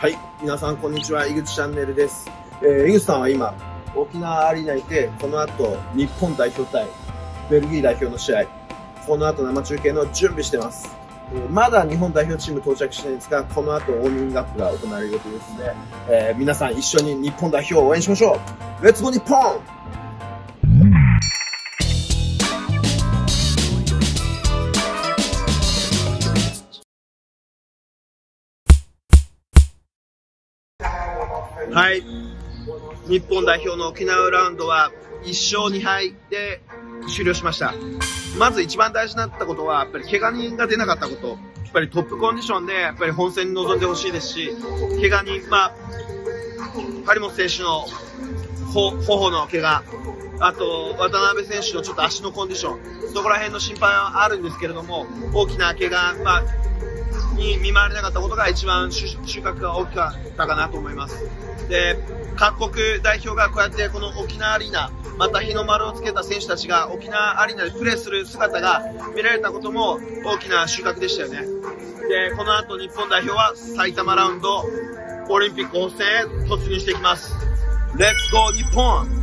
はい、皆さんこんにちは、井口チャンネルです。えー、井口さんは今、沖縄アリーナにて、この後、日本代表対ベルギー代表の試合、この後生中継の準備してます。えー、まだ日本代表チーム到着してないんですが、この後ウォーミングアップが行われる予定ですので、えー、皆さん一緒に日本代表を応援しましょうレッツゴー日本はい。日本代表の沖縄ラウンドは1勝2敗で終了しました。まず一番大事だったことは、やっぱり怪我人が出なかったこと。やっぱりトップコンディションで、やっぱり本戦に臨んでほしいですし、怪我人、まあ、張本選手の頬の怪我、あと、渡辺選手のちょっと足のコンディション、そこら辺の心配はあるんですけれども、大きな怪我、まあ、に見舞われなかったことが一番収穫が大きかったかなと思います。で、各国代表がこうやってこの沖縄アリーナ、また日の丸をつけた選手たちが沖縄アリーナでプレーする姿が見られたことも大きな収穫でしたよね。で、この後日本代表は埼玉ラウンドオリンピック本戦へ突入していきます。レッツゴー日本